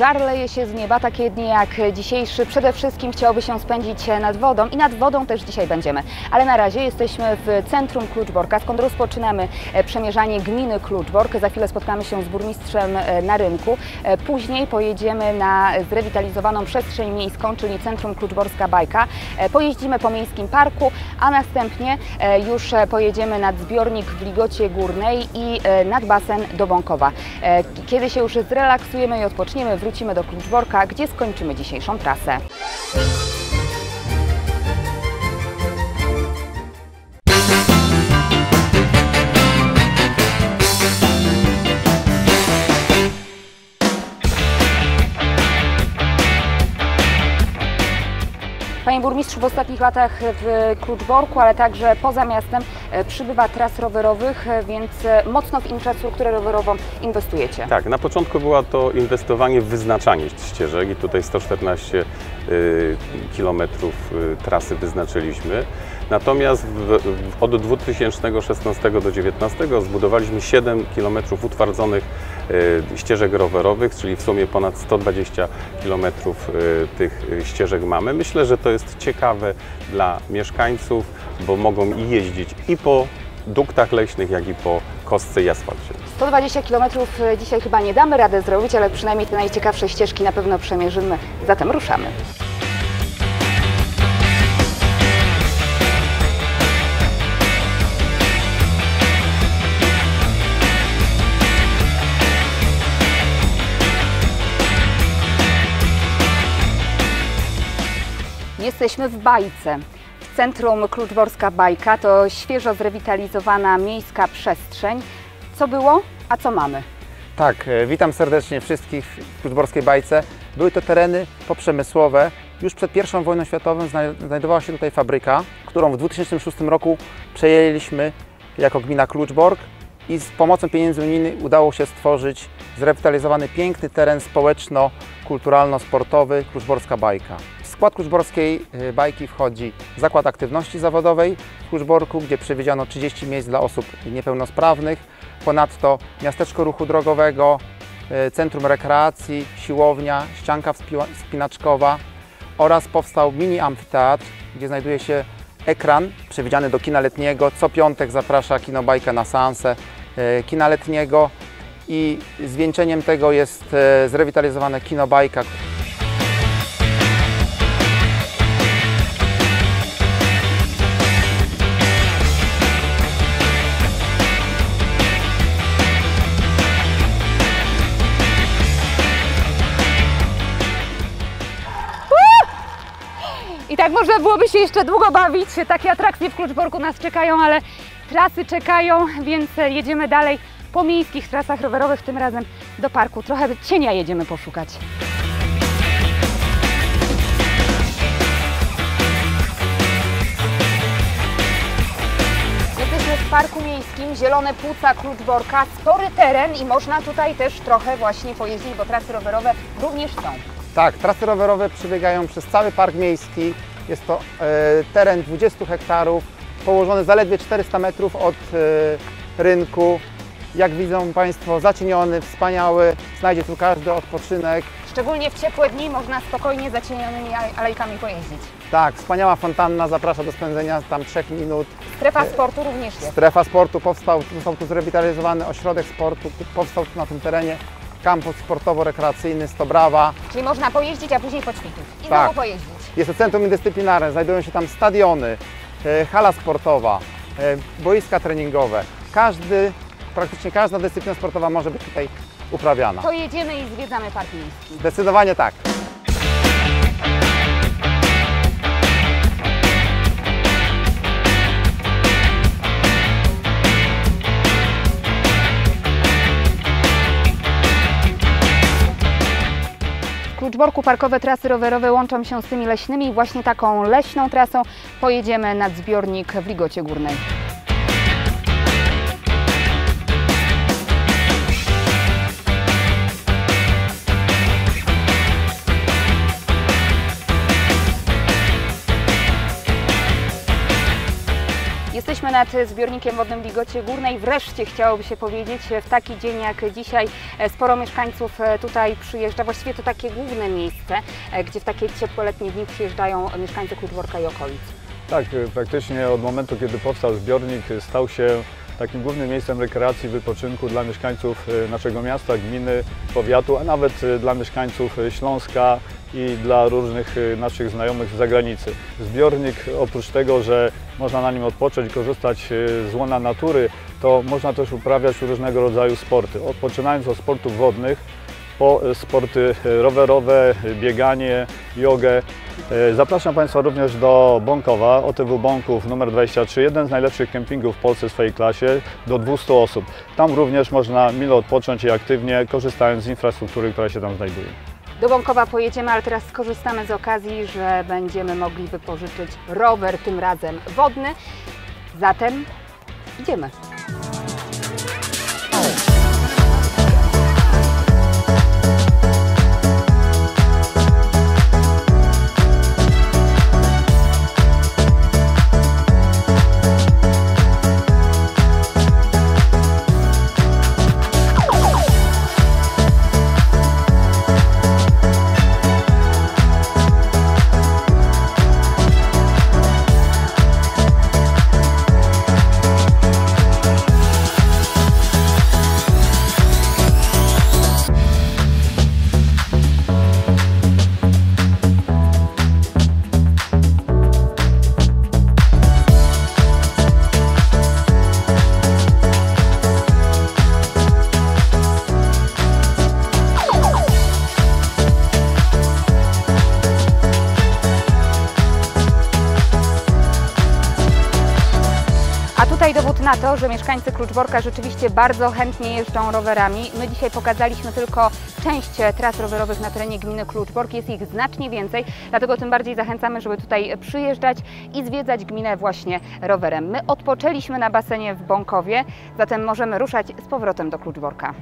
żar leje się z nieba, takie dni jak dzisiejszy przede wszystkim chciałoby się spędzić nad wodą i nad wodą też dzisiaj będziemy. Ale na razie jesteśmy w centrum Kluczborka, skąd rozpoczynamy e, przemierzanie gminy Kluczbork. Za chwilę spotkamy się z burmistrzem e, na rynku. E, Później pojedziemy na zrewitalizowaną przestrzeń miejską, czyli centrum Kluczborska Bajka. Pojeździmy po miejskim parku, a następnie już pojedziemy nad zbiornik w Ligocie Górnej i nad basen do Bąkowa. Kiedy się już zrelaksujemy i odpoczniemy, wrócimy do Kluczborka, gdzie skończymy dzisiejszą trasę. Burmistrzu, w ostatnich latach w Kluczborku, ale także poza miastem e, przybywa tras rowerowych, e, więc e, mocno w infrastrukturę rowerową inwestujecie. Tak, na początku było to inwestowanie w wyznaczanie ścieżek i tutaj 114 y, kilometrów y, trasy wyznaczyliśmy. Natomiast w, od 2016 do 2019 zbudowaliśmy 7 kilometrów utwardzonych ścieżek rowerowych, czyli w sumie ponad 120 kilometrów y, tych y, ścieżek mamy. Myślę, że to jest ciekawe dla mieszkańców, bo mogą i jeździć i po duktach leśnych, jak i po kostce i asfalcie. 120 km dzisiaj chyba nie damy rady zrobić, ale przynajmniej te najciekawsze ścieżki na pewno przemierzymy. Zatem ruszamy. Jesteśmy w Bajce. W centrum Kluczborska Bajka to świeżo zrewitalizowana miejska przestrzeń. Co było, a co mamy? Tak, e, witam serdecznie wszystkich w Kluczborskiej Bajce. Były to tereny poprzemysłowe. Już przed I wojną światową zna- znajdowała się tutaj fabryka, którą w 2006 roku przejęliśmy jako gmina Kluczbork i z pomocą pieniędzy unijnych udało się stworzyć zrewitalizowany piękny teren społeczno-kulturalno-sportowy Kluczborska Bajka. Skład Kluczborskiej e, Bajki wchodzi Zakład Aktywności Zawodowej w Kluczborku, gdzie przewidziano 30 miejsc dla osób niepełnosprawnych. Ponadto miasteczko ruchu drogowego, e, centrum rekreacji, siłownia, ścianka wspinaczkowa oraz powstał mini amfiteatr, gdzie znajduje się ekran przewidziany do kina letniego. Co piątek zaprasza Kinobajka na seansę e, kina letniego i zwieńczeniem tego jest zrewitalizowane Kinobajka. I tak można byłoby się jeszcze długo bawić. Takie atrakcje w Kluczborku nas czekają, ale trasy czekają, więc jedziemy dalej po miejskich trasach rowerowych, tym razem do parku. Trochę cienia jedziemy poszukać. Jesteśmy w parku miejskim, zielone płuca Kluczborka, spory teren i można tutaj też trochę właśnie pojeździć, bo trasy rowerowe również są. Tak, trasy rowerowe przebiegają przez cały park miejski. Jest to e, teren 20 hektarów, położony zaledwie 400 metrów od e, rynku. Jak widzą Państwo, zacieniony, wspaniały, znajdzie tu każdy odpoczynek. Szczególnie w ciepłe dni można spokojnie zacienionymi ale- alejkami pojeździć. Tak, wspaniała fontanna zaprasza do spędzenia tam 3 minut. Strefa sportu również jest. Strefa sportu powstał, został tu zrewitalizowany ośrodek sportu, powstał tu na tym terenie kampus sportowo-rekreacyjny Stobrawa. Czyli można pojeździć, a później poćwiczyć. I Tak. znowu pojeździć. Jest to centrum indyscyplinarne, znajdują się tam stadiony, e, hala sportowa, e, boiska treningowe. Każdy, praktycznie każda dyscyplina sportowa może być tutaj uprawiana. To jedziemy i zwiedzamy park miejski. Zdecydowanie tak. Kluczborku parkowe trasy rowerowe łączą się z tymi leśnymi i właśnie taką leśną trasą pojedziemy nad zbiornik w Ligocie Górnej. Jesteśmy nad zbiornikiem wodnym w Ligocie Górnej. Wreszcie chciałoby się powiedzieć, w taki dzień jak dzisiaj e, sporo mieszkańców e, tutaj przyjeżdża. Właściwie to takie główne miejsce, e, gdzie w takie ciepłoletnie dni przyjeżdżają mieszkańcy Kluczborka i okolic. Tak, praktycznie od momentu, kiedy powstał zbiornik, stał się takim głównym miejscem rekreacji, wypoczynku dla mieszkańców y, naszego miasta, gminy, powiatu, a nawet y, dla mieszkańców y, Śląska i dla różnych naszych znajomych z zagranicy. Zbiornik oprócz tego, że można na nim odpocząć, korzystać z łona natury, to można też uprawiać różnego rodzaju sporty. Od- Poczynając od sportów wodnych, po sporty rowerowe, bieganie, jogę. Y, Zapraszam Państwa również do Bąkowa, OTW Bąków numer 23, jeden z najlepszych kempingów w Polsce w swojej klasie, do 200 osób. Tam również można mile odpocząć i aktywnie korzystając z infrastruktury, która się tam znajduje. Do Bąkowa pojedziemy, ale teraz skorzystamy z okazji, że będziemy mogli wypożyczyć rower, tym razem wodny. Zatem idziemy. Na to, że mieszkańcy Kluczborka rzeczywiście bardzo chętnie jeżdżą rowerami. My dzisiaj pokazaliśmy tylko część tras rowerowych na terenie gminy Kluczbork. Jest ich znacznie więcej, dlatego tym bardziej zachęcamy, żeby tutaj przyjeżdżać i zwiedzać gminę właśnie rowerem. My odpoczęliśmy na basenie w Bąkowie, zatem możemy ruszać z powrotem do Kluczborka.